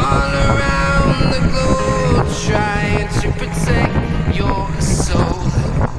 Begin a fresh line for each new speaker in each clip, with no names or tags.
all around the globe trying to protect your soul.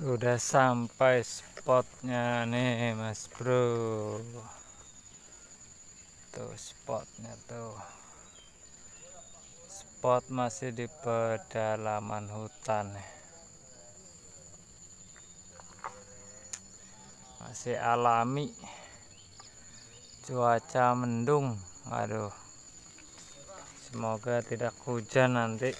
Sudah sampai spotnya nih mas bro. Tuh spotnya tuh. Spot masih di pedalaman hutan Masih alami. Cuaca mendung. Aduh. Semoga tidak hujan nanti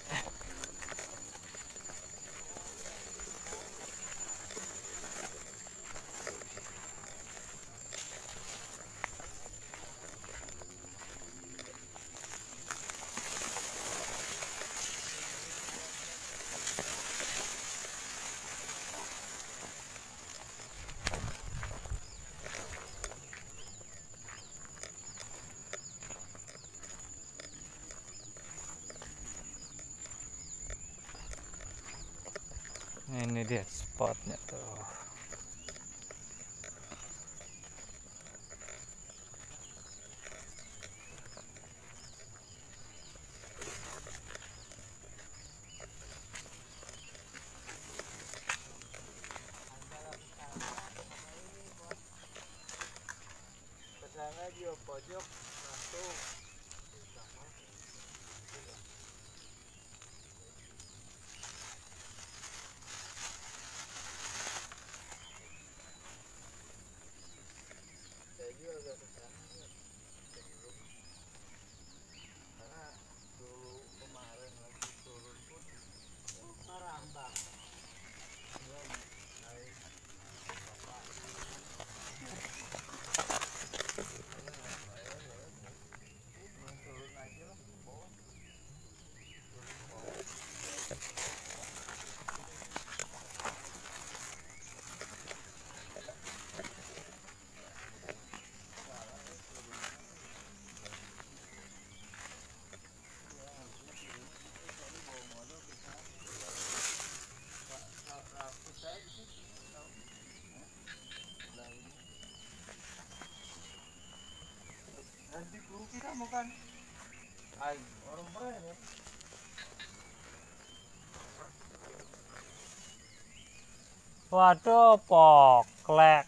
ini dia spotnya tuh
ke sana dia pojok langsung saya juga udah ke sana sebelum karena dulu kemarin lagi turun pun oh, parah bang belum naik bapak turun aja lah ke bawah turun ke bawah nanti guru kita makan ay orang keren ya
waduh poklek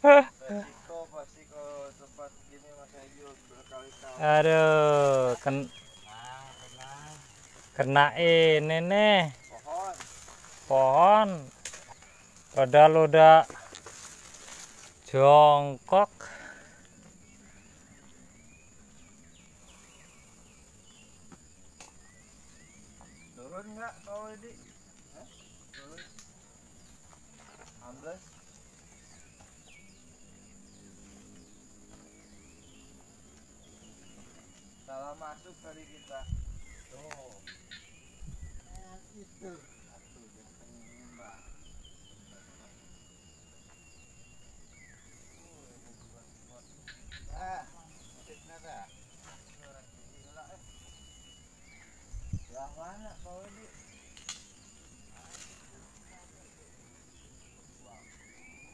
Hah? Uh, resiko pasti kalau tempat gini Mas Ayu berkali-kali.
aduh ken
Nah,
kena ini nih
Pohon.
pohon udah jongkok
Turun nggak kalau ini? Hah? Turun. Ambles. Salah masuk tadi kita. Tuh. Nah, itu. Satu jadi mbak. Ah, fitnah dah. Gila, eh. Yang mana kau ini?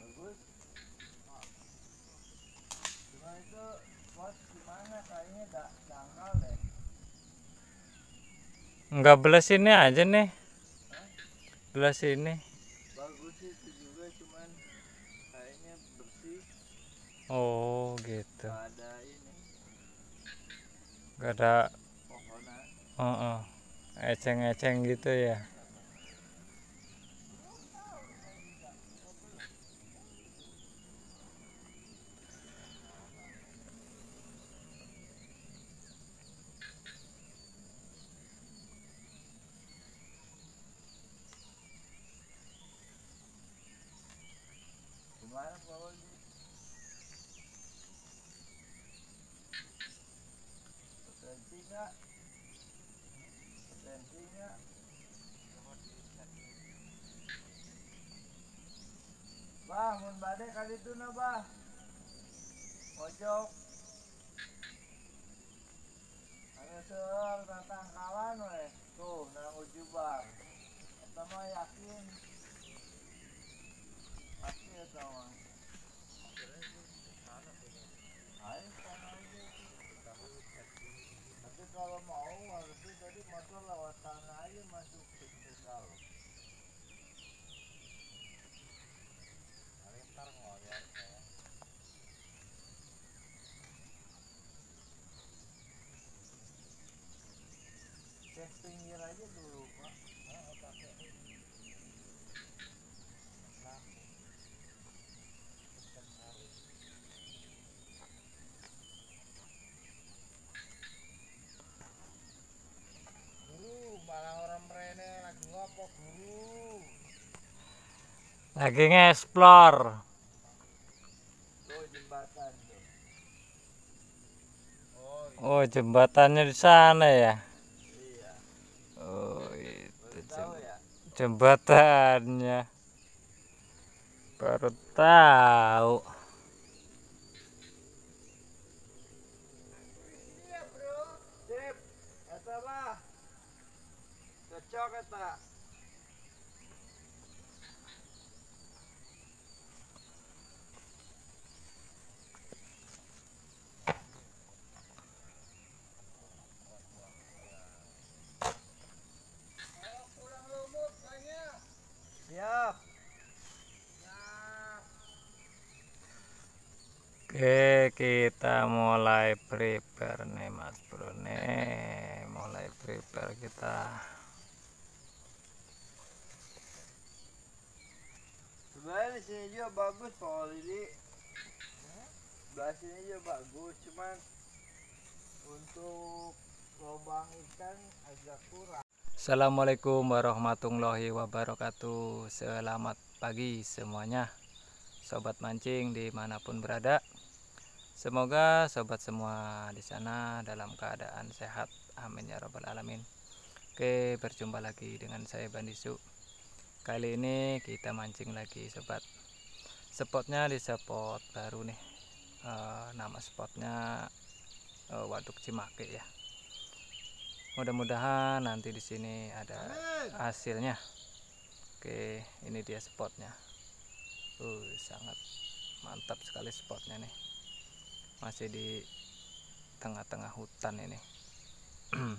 Bagus. Cuma itu pos gimana kayaknya gak dangkal deh.
Nggak belas ini aja nih belas ini
Bagus sih itu juga cuman kayaknya bersih
oh gitu
gak ada ini
gak ada
pohonan.
oh, oh. eceng-eceng gitu ya
Gimana kalau ini? Potensi nggak? Potensi nggak? Bah, mun bade kali itu na bah. Pojok. Ada seorang tantang kawan weh. Tuh, nang ujubang. Eta mah yakin. Pasti eta mah. Ayo sana aja. Tapi kalau mau harusnya dari tadi motor lewat tanah aja masuk ke ke dalam. Hari ntar ngoyak saya. Tes pinggir aja dulu pak. Ah, pakai lampu. Tetap harus. Guru, malah orang merene lagi ngopo guru.
Lagi ngeksplor.
Oh,
jembatannya di sana ya.
iya,
Oh, itu
baru
jem-
tahu ya.
Jembatannya. Baru tahu.
Iya. Siap. Siap.
Oke, kita mulai prepare nih Mas Bro nih. Mulai prepare kita.
Sebenarnya di sini juga bagus Pak Lili. Sebelah sini juga bagus, cuman untuk lubang ikan agak kurang.
Assalamualaikum warahmatullahi wabarakatuh Selamat pagi semuanya Sobat mancing di mana pun berada Semoga sobat semua di sana dalam keadaan sehat. Amin ya rabbal alamin. Oke berjumpa lagi dengan saya Bandisu Kali ini kita mancing lagi sobat. Spotnya di spot baru nih. Eh, Nama spotnya eh, Waduk Cimake ya. Mudah-mudahan nanti di sini ada hasilnya. Oke, ini dia spotnya. Uh, sangat mantap sekali spotnya nih. Masih di tengah-tengah hutan ini.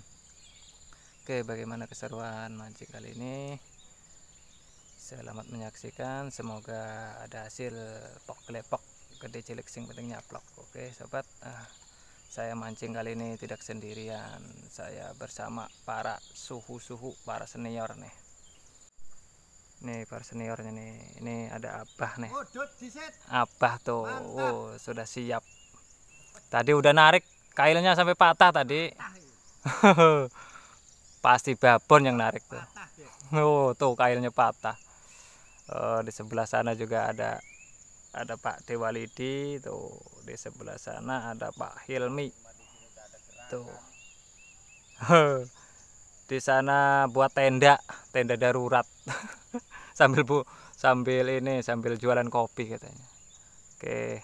Oke, bagaimana keseruan mancing kali ini? Selamat menyaksikan. Semoga ada hasil pok lepok gede cilik sing penting nyaplok. Oke, sobat. Ah, saya mancing kali ini tidak sendirian saya bersama para suhu-suhu para senior nih nih para seniornya nih ini ada abah nih abah tuh oh, sudah siap tadi udah narik kailnya sampai patah tadi. Pasti babon yang narik tuh. Oh tuh kailnya patah. Eh, di sebelah sana juga ada ada Pak Dewalidi tuh. Di sebelah sana ada Pak Hilmi tuh. Di sana buat tenda tenda darurat. Sambil bu sambil ini sambil jualan kopi katanya. Oke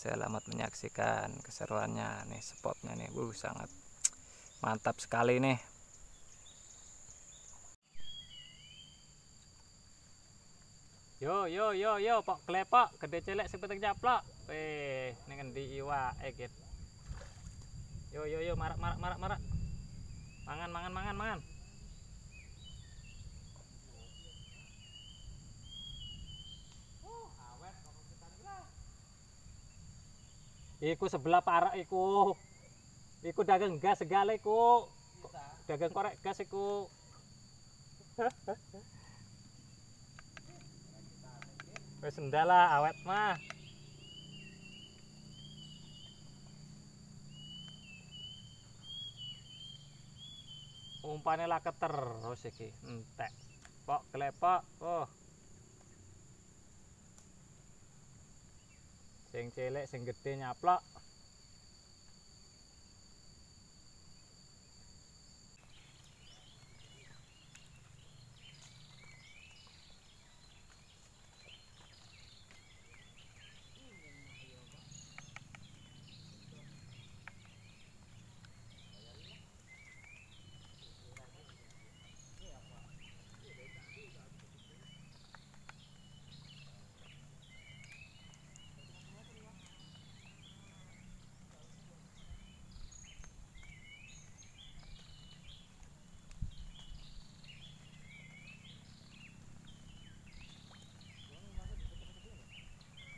selamat menyaksikan keseruannya nih spotnya nih uh, sangat mantap sekali nih Yo yo yo yo pok klepok gede celek sepetek japlok. Weh, ini kan di iwa. Yo yo yo marak marak marak marak. Mangan mangan mangan mangan. Iku sebelah parak iku. Iku dagang gas segala iku. Dagang korek gas iku. Wis endala awet mah. Umpane lah terus iki, entek. Pok klepok. Oh. Sing cilik sing gede nyaplok.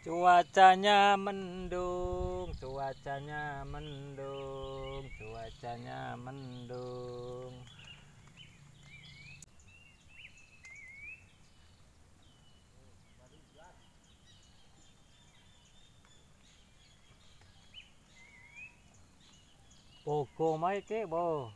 Cuacanya mendung, cuacanya mendung, cuacanya mendung.
Bồ cô mấy cái bồ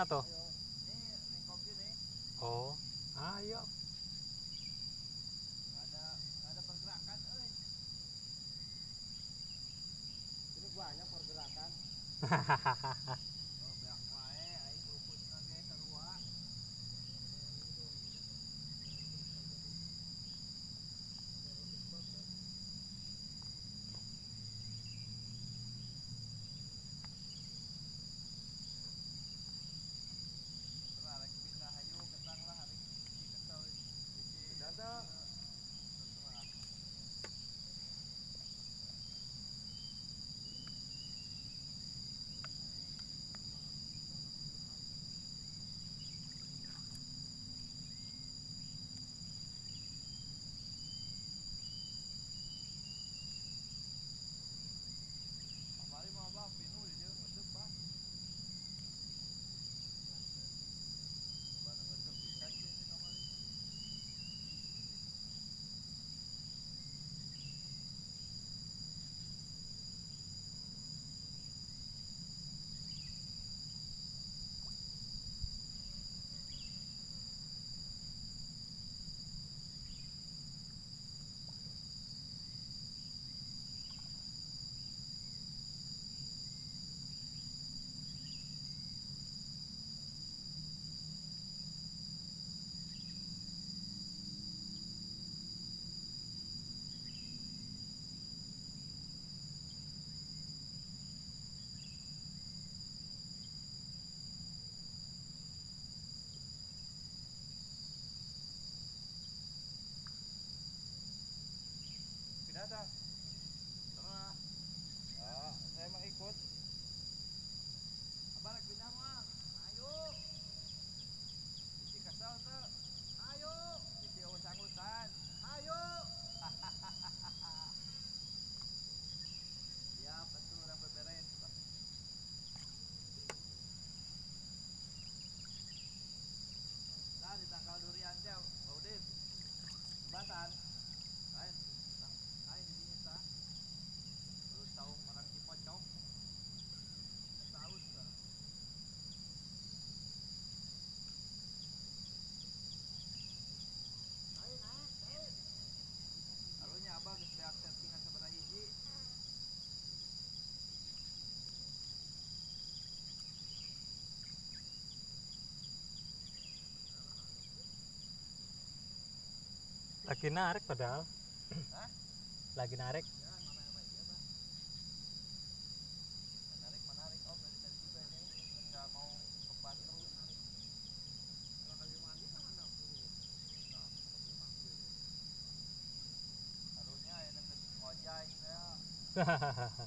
mana tuh?
Oh, ayo.
Ada, ada. Ini banyak pergerakan. lagi
narik padahal.
Hah?
lagi narik.
Hahaha.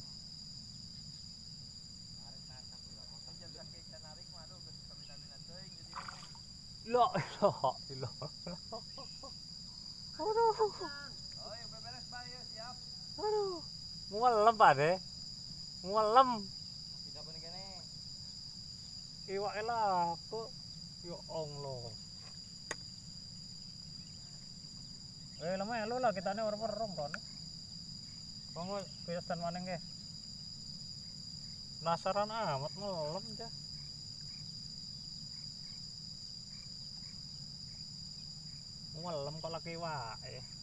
Lo, lo, lo. Mualem Pak deh Mualem.
Tidak pun kene.
Iwake ong yo Allah. Eh ya elu lah kitane orang-orang kon.
Bongo pisan mana ke. Penasaran amat melem dah. Melem kok lagi wae. Eh.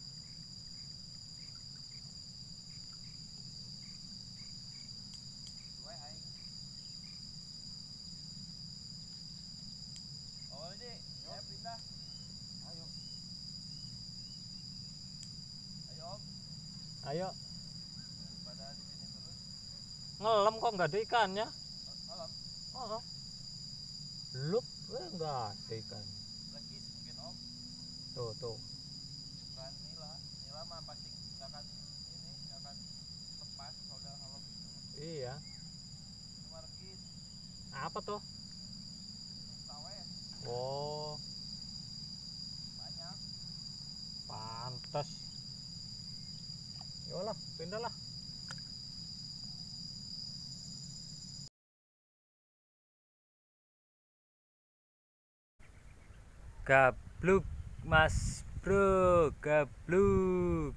Ayo,
ngelem kok nggak ada ikannya?
Malam,
Oh, lup, eh, nggak ada ikan.
mungkin Om.
Tuh, tuh.
bukan nila nila mah pasti nggak akan ini nggak akan lepas kalau udah gitu
Iya.
cuma regis
Apa tuh? Oh,
banyak
pantas. Yolah, pindah lah.
gabluk mas bro gabluk